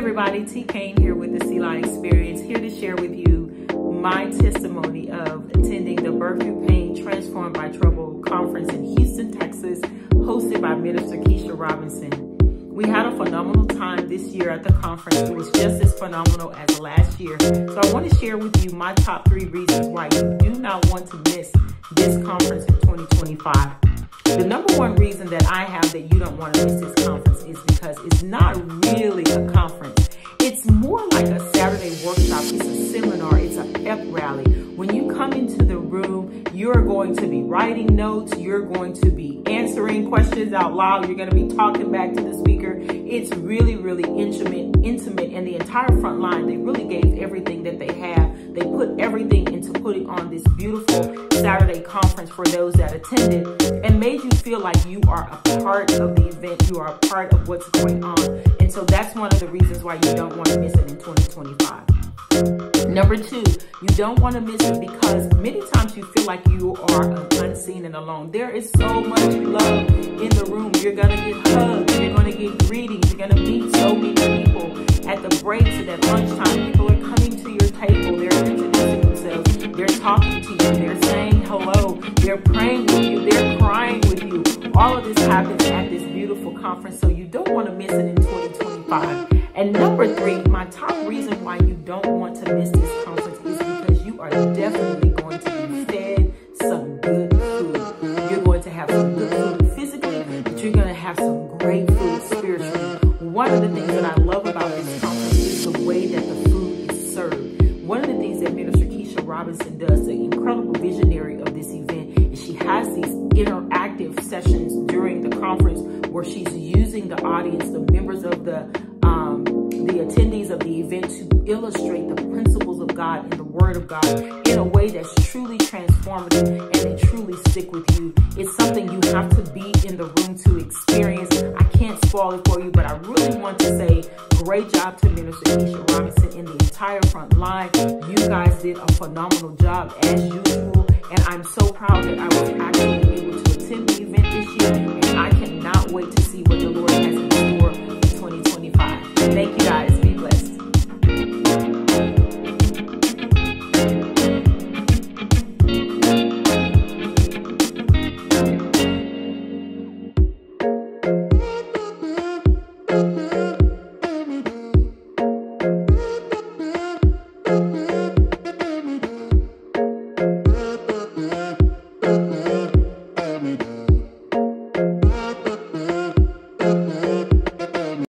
everybody, T. Kane here with the Selah Experience, here to share with you my testimony of attending the Birth Through Pain Transformed by Trouble conference in Houston, Texas, hosted by Minister Keisha Robinson. We had a phenomenal time this year at the conference. It was just as phenomenal as last year. So I want to share with you my top three reasons why you do not want to miss this conference in 2025. The number one reason that I have that you don't want to miss this conference is because it's not really a conference. It's more like a Saturday workshop. It's a seminar. It's a pep rally. When you come into the room, you're going to be writing notes. You're going to be answering questions out loud. You're going to be talking back to the speaker. It's really, really intimate, intimate. And the entire front line, they really gave everything that they have. They put everything into putting on this beautiful conference for those that attended and made you feel like you are a part of the event. You are a part of what's going on. And so that's one of the reasons why you don't want to miss it in 2025. Number two, you don't want to miss it because many times you feel like you are unseen and alone. There is so much love in the room. You're going to get hugs. You're going to get greetings. You're going to meet so many people You. They're saying hello. They're praying with you. They're crying with you. All of this happens at this beautiful conference. So you don't want to miss it in 2025. And number three, my top reason why you don't want to miss this conference is because you are definitely going to be fed some good food. You're going to have some good food physically, but you're going to have some great food spiritually. One of the things that I love about this conference Robinson does, the incredible visionary of this event, is she has these interactive sessions during the conference where she's using the audience, the members of the um, the attendees of the event to illustrate the principles of God and the Word of God in a way that's truly transformative and they truly stick with you. It's something you have to be in the room to experience. I can't spoil it for you, but I really want to say great job to Minister Keisha Robinson and the entire front line you guys did a phenomenal job as usual. And I'm so proud that I was actually able to attend the event this year. And I cannot wait to see what the Lord has in store for 2025. Thank you guys.